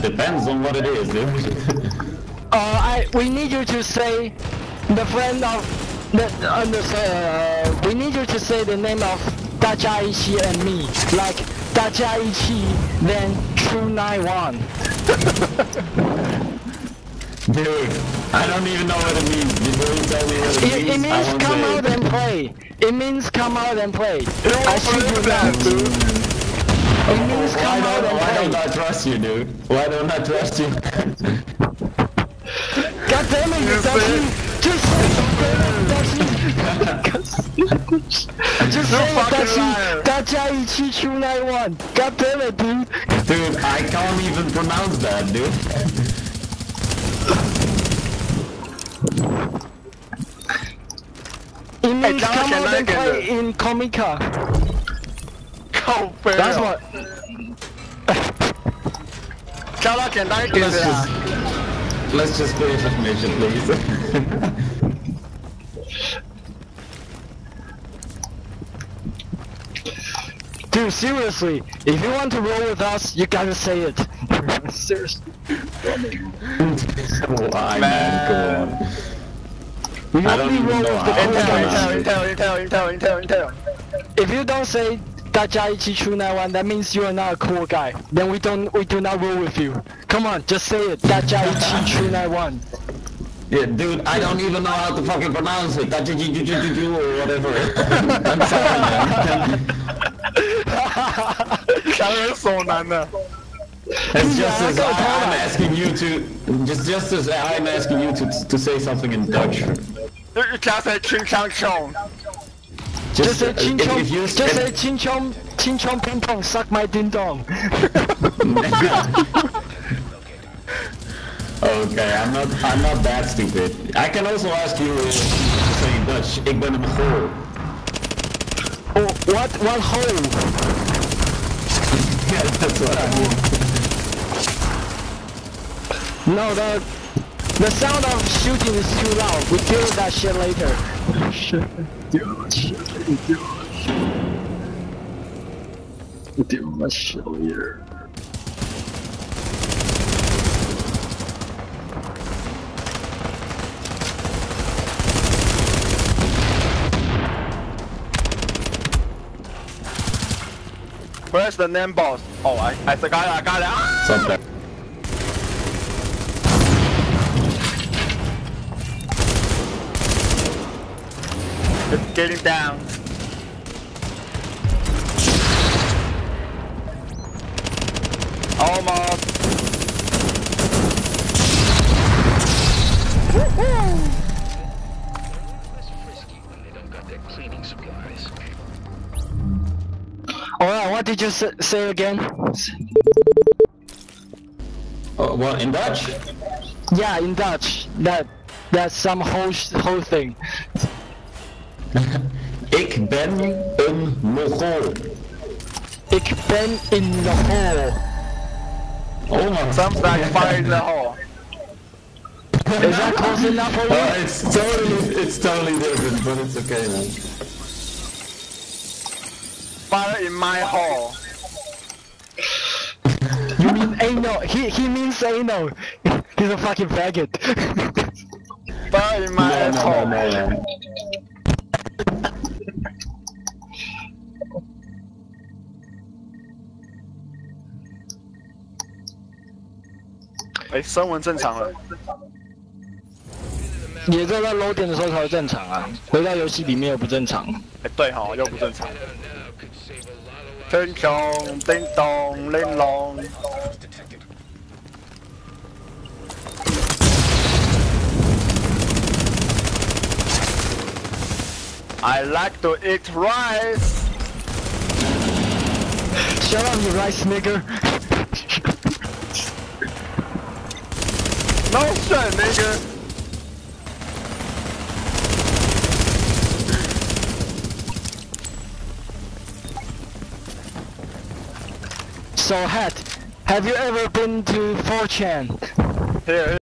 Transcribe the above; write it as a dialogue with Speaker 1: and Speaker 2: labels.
Speaker 1: Depends on what it is, dude.
Speaker 2: uh, I we need you to say the friend of the uh, under uh, we need you to say the name of Dajaichi and me, like Dajaichi, then True Nine One.
Speaker 1: dude, I don't even know what it means. Before you tell me what it,
Speaker 2: it
Speaker 1: means, it
Speaker 2: means come out and play. It means come out and play. I you
Speaker 3: that, dude
Speaker 1: trust you, dude. Why don't I trust you?
Speaker 2: God damn it,
Speaker 3: it's
Speaker 2: actually... Just say it's actually... Just say it's actually... Tachaichi Shunai 1. God damn it, dude.
Speaker 1: Dude, I can't even pronounce that, dude.
Speaker 2: It means
Speaker 3: hey,
Speaker 2: come out and play in Comica.
Speaker 3: Oh, fair
Speaker 2: That's what...
Speaker 3: चलो चंदा
Speaker 1: Let's just play information, please.
Speaker 2: Dude, seriously, if you want to roll with us, you gotta say it. seriously.
Speaker 1: Why, man. man? Come on.
Speaker 2: We
Speaker 1: I don't even know how. tell,
Speaker 3: tell, tell, tell, tell, tell, tell.
Speaker 2: If you don't say 大家一起 True Nine One, that means you are not a cool guy. Then we don't, we do not roll with you. Come on, just say it. 大家一起 True Nine One.
Speaker 1: Yeah, dude, I don't even know how to fucking pronounce it. That ju- ju- ju- ju- ju- or whatever. I'm sorry, man.
Speaker 3: 强人所难的。
Speaker 1: It's just
Speaker 2: Yeah,
Speaker 1: as
Speaker 2: go
Speaker 1: I,
Speaker 2: Tara.
Speaker 1: I'm asking you to, just just as I'm asking you to to say something in Dutch.
Speaker 3: 加谁轻枪穷？
Speaker 2: Just say
Speaker 1: uh,
Speaker 2: Ching Chong,
Speaker 1: if you-
Speaker 2: just
Speaker 1: if-
Speaker 2: say Ching Chong, Ching Chong Ping Pong, suck my ding dong.
Speaker 1: okay, I'm not I'm not that stupid. I can also ask you uh, to say in Dutch. Ik ben een Mongool.
Speaker 2: Oh, what, what hole?
Speaker 1: Yeah, that's what I mean.
Speaker 2: No, the, the sound of shooting is too loud. We deal with that shit later. Shit later.
Speaker 3: Where's the name boss? Oh, I I got it, I got it. Ah!
Speaker 4: Got their cleaning supplies.
Speaker 2: Alright, what did you say again?
Speaker 1: Uh, oh, well, in Dutch?
Speaker 2: Yeah, in Dutch. That that's some whole whole thing.
Speaker 1: Ik ben een Mongool.
Speaker 2: Ik ben in the hole.
Speaker 1: Oh my.
Speaker 3: Sounds like fire in the hole.
Speaker 2: Is that close enough for you?
Speaker 1: Uh, it's totally, it's totally different, but it's okay, man.
Speaker 3: Fire in my hole.
Speaker 2: You mean anal? He he means anal. He's a fucking faggot.
Speaker 3: Fire in my
Speaker 1: No, no, no,
Speaker 3: asshole.
Speaker 1: no,
Speaker 3: 哎，声纹正常了。
Speaker 2: 也只有在 low 点的时候才会正常啊，回到游戏里面又不正常。
Speaker 3: 哎，对哈，又不正常。天穹叮咚玲珑。I like to eat rice.
Speaker 2: Shut up, you rice nigger.
Speaker 3: No shit, nigga.
Speaker 2: So, Hat, have you ever been to 4chan?
Speaker 3: Here,